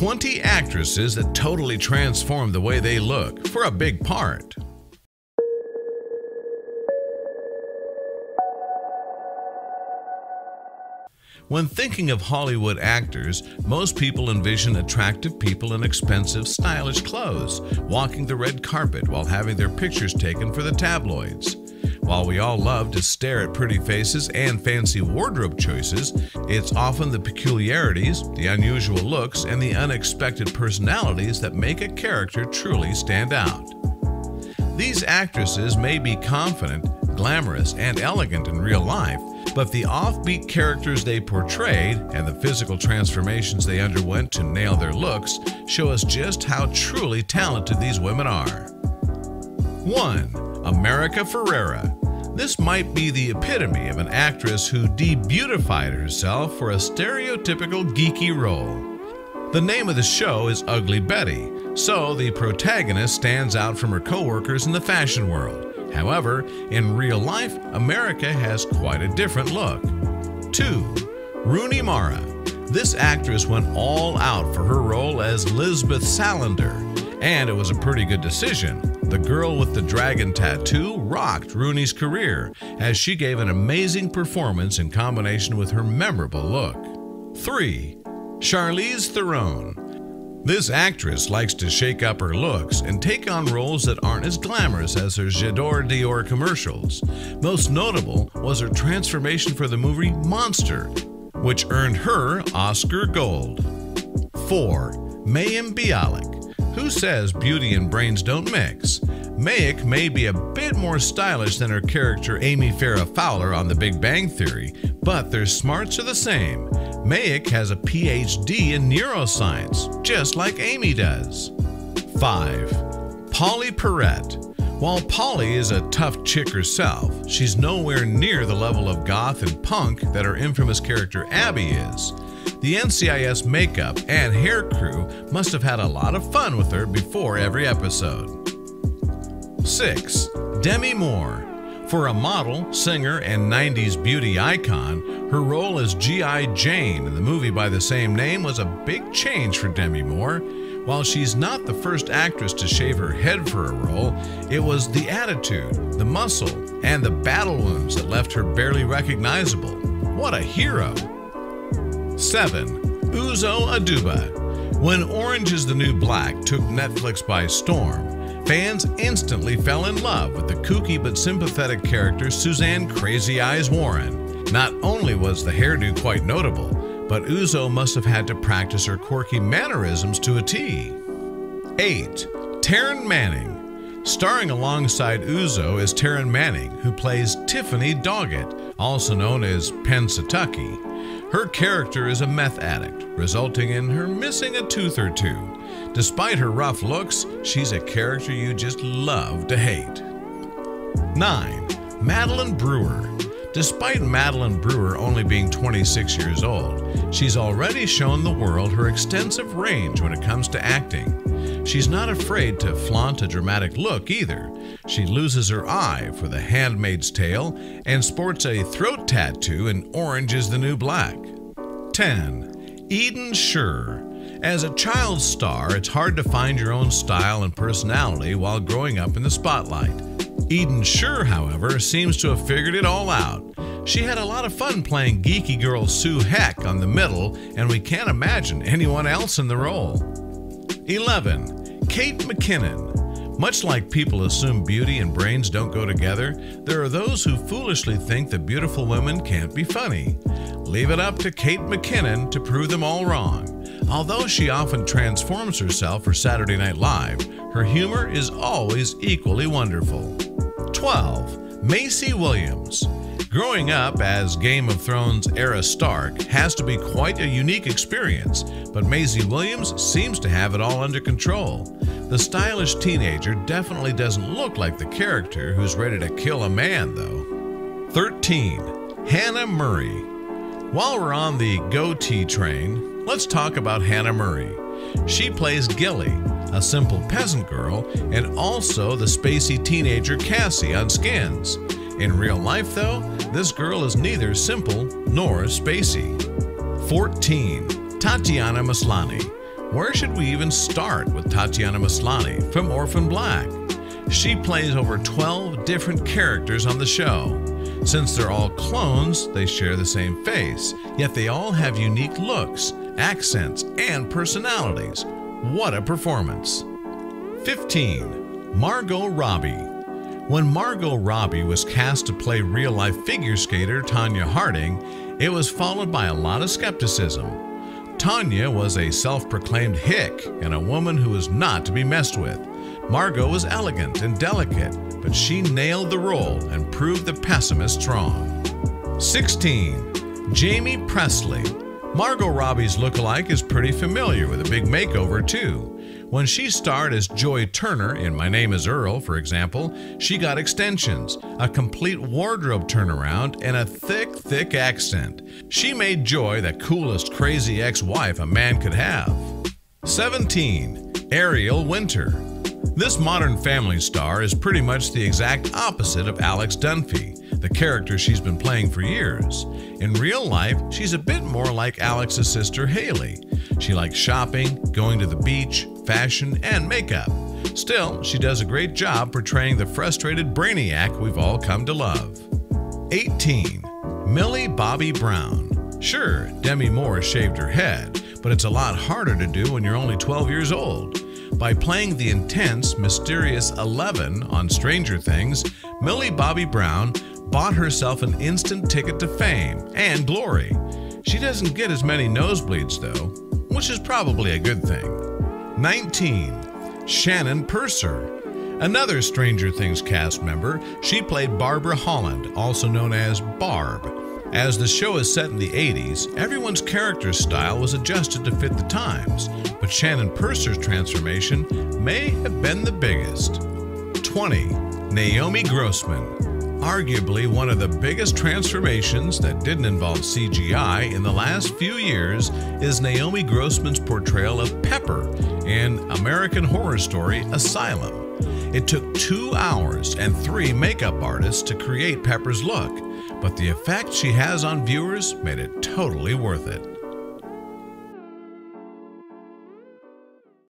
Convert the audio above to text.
20 actresses that totally transform the way they look for a big part. When thinking of Hollywood actors, most people envision attractive people in expensive, stylish clothes, walking the red carpet while having their pictures taken for the tabloids. While we all love to stare at pretty faces and fancy wardrobe choices, it's often the peculiarities, the unusual looks, and the unexpected personalities that make a character truly stand out. These actresses may be confident, glamorous, and elegant in real life, but the offbeat characters they portrayed and the physical transformations they underwent to nail their looks show us just how truly talented these women are. 1. America Ferrera. This might be the epitome of an actress who debeautified herself for a stereotypical geeky role. The name of the show is Ugly Betty, so the protagonist stands out from her coworkers in the fashion world. However, in real life, America has quite a different look. 2. Rooney Mara. This actress went all out for her role as Lisbeth Salander, and it was a pretty good decision. The girl with the dragon tattoo rocked Rooney's career as she gave an amazing performance in combination with her memorable look. 3. Charlize Theron. This actress likes to shake up her looks and take on roles that aren't as glamorous as her J'adore Dior commercials. Most notable was her transformation for the movie Monster, which earned her Oscar Gold. 4. Mayim Bialik. Who says beauty and brains don't mix? Mayim may be a bit more stylish than her character Amy Farrah Fowler on The Big Bang Theory, but their smarts are the same. Mayim has a PhD in neuroscience, just like Amy does. 5. Pauley Perrette. While Pauley is a tough chick herself, she's nowhere near the level of goth and punk that her infamous character Abby is. The NCIS makeup and hair crew must have had a lot of fun with her before every episode. 6. Demi Moore. For a model, singer, and 90s beauty icon, her role as G.I. Jane in the movie by the same name was a big change for Demi Moore. While she's not the first actress to shave her head for a role, it was the attitude, the muscle, and the battle wounds that left her barely recognizable. What a hero! 7. Uzo Aduba. When Orange is the New Black took Netflix by storm, Fans instantly fell in love with the kooky but sympathetic character Suzanne Crazy Eyes Warren. Not only was the hairdo quite notable, but Uzo must have had to practice her quirky mannerisms to a T. 8. Taryn Manning. Starring alongside Uzo is Taryn Manning, who plays Tiffany Doggett, also known as Pennsatucky. Her character is a meth addict, resulting in her missing a tooth or two. Despite her rough looks, she's a character you just love to hate. 9. Madeline Brewer. Despite Madeline Brewer only being 26 years old, she's already shown the world her extensive range when it comes to acting. She's not afraid to flaunt a dramatic look either. She loses her eye for The Handmaid's Tale and sports a throat tattoo in Orange is the New Black. 10. Eden Sher. As a child star, it's hard to find your own style and personality while growing up in the spotlight. Eden Sher, however, seems to have figured it all out. She had a lot of fun playing geeky girl Sue Heck on the middle, and we can't imagine anyone else in the role. 11. Kate McKinnon. Much like people assume beauty and brains don't go together, there are those who foolishly think that beautiful women can't be funny. Leave it up to Kate McKinnon to prove them all wrong. Although she often transforms herself for Saturday Night Live, her humor is always equally wonderful. 12. Maisie Williams. Growing up as Game of Thrones Arya Stark has to be quite a unique experience, but Maisie Williams seems to have it all under control. The stylish teenager definitely doesn't look like the character who's ready to kill a man, though. 13. Hannah Murray. While we're on the goatee train, let's talk about Hannah Murray. She plays Gilly, a simple peasant girl, and also the spacey teenager Cassie on Skins. In real life, though, this girl is neither simple nor spacey. 14. Tatiana Maslany. Where should we even start with Tatiana Maslany from Orphan Black? She plays over 12 different characters on the show. Since they're all clones, they share the same face, yet they all have unique looks, accents, and personalities. What a performance! 15. Margot Robbie. When Margot Robbie was cast to play real life figure skater Tonya Harding, it was followed by a lot of skepticism. Tanya was a self proclaimed hick and a woman who was not to be messed with. Margot was elegant and delicate, but she nailed the role and proved the pessimists wrong. 16. Jaime Pressly. Margot Robbie's look-alike is pretty familiar with a big makeover, too. When she starred as Joy Turner in My Name is Earl, for example, she got extensions, a complete wardrobe turnaround, and a thick, thick accent. She made Joy the coolest, crazy ex wife a man could have. 17. Ariel Winter. This modern family star is pretty much the exact opposite of Alex Dunphy, the character she's been playing for years. In real life, she's a bit more like Alex's sister Haley. She likes shopping, going to the beach, fashion, and makeup. Still, she does a great job portraying the frustrated brainiac we've all come to love. 18. Millie Bobby Brown. Sure, Demi Moore shaved her head, but it's a lot harder to do when you're only 12 years old. By playing the intense, mysterious Eleven on Stranger Things, Millie Bobby Brown bought herself an instant ticket to fame and glory. She doesn't get as many nosebleeds, though, which is probably a good thing. 19. Shannon Purser. Another Stranger Things cast member, she played Barbara Holland, also known as Barb. As the show is set in the 80s, everyone's character style was adjusted to fit the times, but Shannon Purser's transformation may have been the biggest. 20. Naomi Grossman. Arguably one of the biggest transformations that didn't involve CGI in the last few years is Naomi Grossman's portrayal of Pepper in American Horror Story Asylum. It took two hours and three makeup artists to create Pepper's look but the effect she has on viewers made it totally worth it.